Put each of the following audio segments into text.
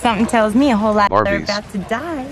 Something tells me a whole lot They're about to die.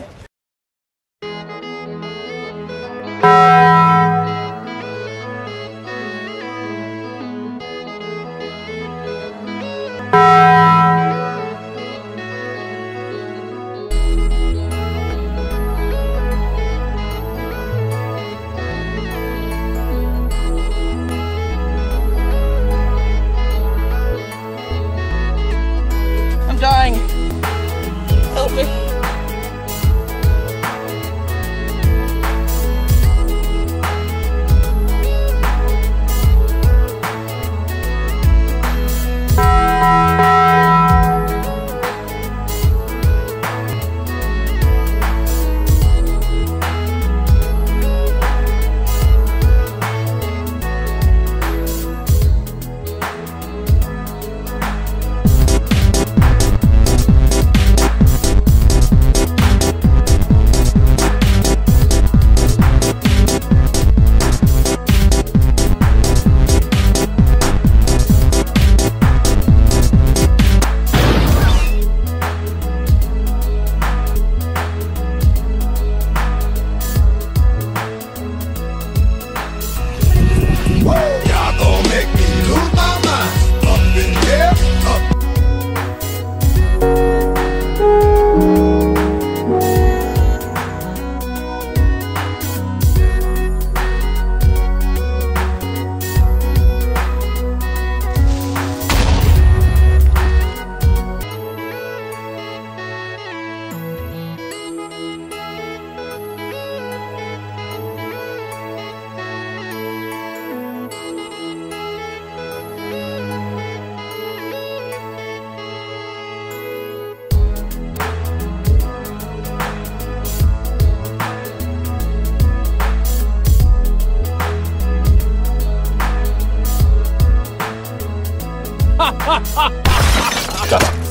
哈哈哈哈哈哈哈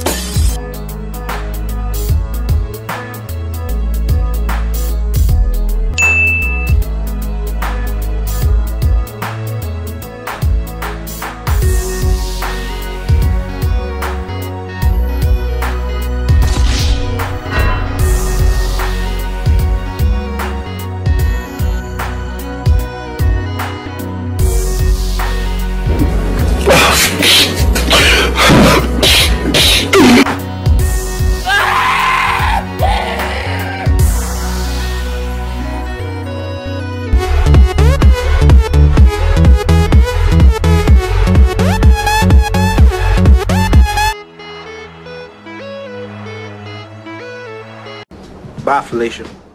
Bye, Felicia.